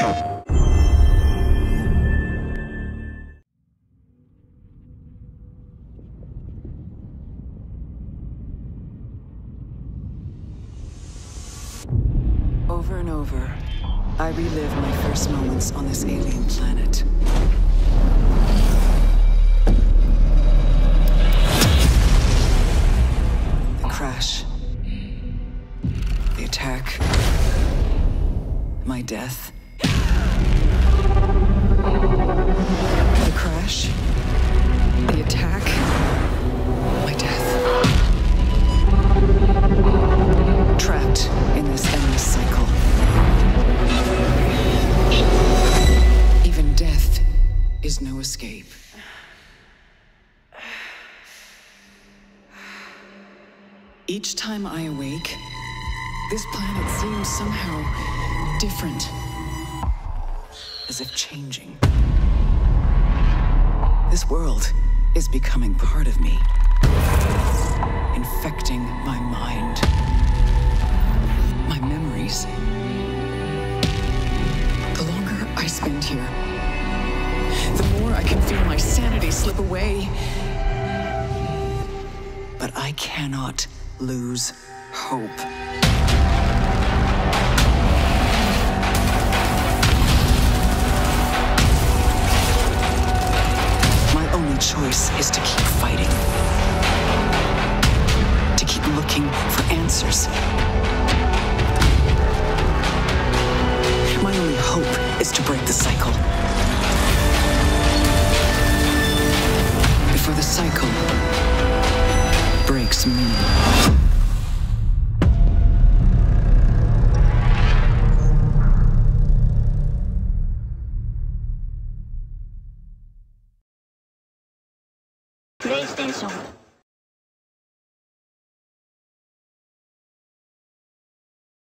Over and over, I relive my first moments on this alien planet. The crash. The attack. My death. Is no escape. Each time I awake, this planet seems somehow different. As if changing. This world is becoming part of me, infecting my mind, my memories. The longer I spend here, sanity slip away. But I cannot lose hope. My only choice is to keep fighting. To keep looking for answers. Breaks me. PlayStation